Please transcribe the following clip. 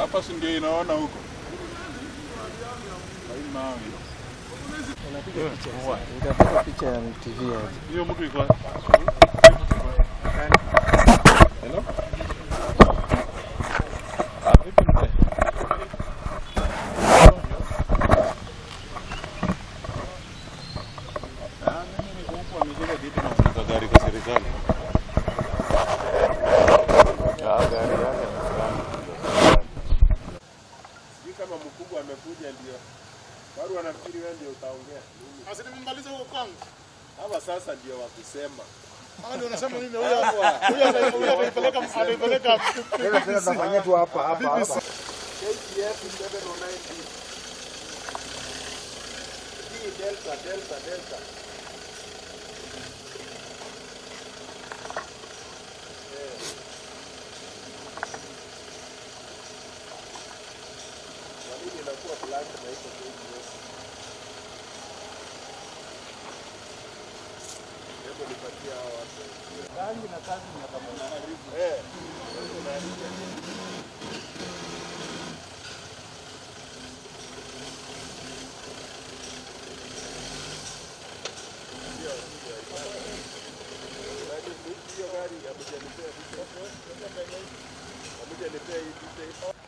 Hapa si ndio inaona huko. Mawe. Utapiga picha ya TV hapo. Hiyo mtu iko. Hello? Ah? Ah, gari kwa serikali. Bado wanafikiri wewe ndio utaongea. Sasa nimemaliza huko kwangu. Hawa sasa ndio wakusema. Hawa ndio wanasema mimi huyo huyo ata- huyo ataipeleka ataipeleka Sasa tunafanyia tu hapa hapa hapa. KTF 709D. Delta Delta Delta. Rangi na kazi mnakamaliza. Eh. sẽ đi thi chơi.